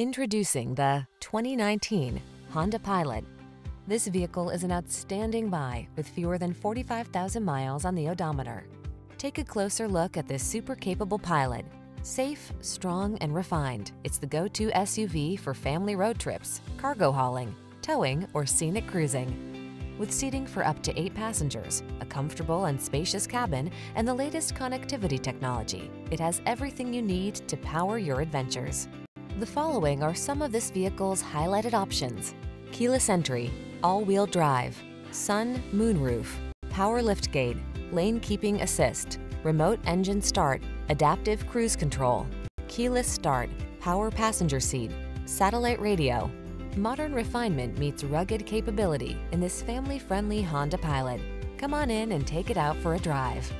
Introducing the 2019 Honda Pilot. This vehicle is an outstanding buy with fewer than 45,000 miles on the odometer. Take a closer look at this super capable Pilot. Safe, strong, and refined, it's the go-to SUV for family road trips, cargo hauling, towing, or scenic cruising. With seating for up to eight passengers, a comfortable and spacious cabin, and the latest connectivity technology, it has everything you need to power your adventures. The following are some of this vehicle's highlighted options. Keyless entry, all-wheel drive, sun, moonroof, power liftgate, lane keeping assist, remote engine start, adaptive cruise control, keyless start, power passenger seat, satellite radio. Modern refinement meets rugged capability in this family-friendly Honda Pilot. Come on in and take it out for a drive.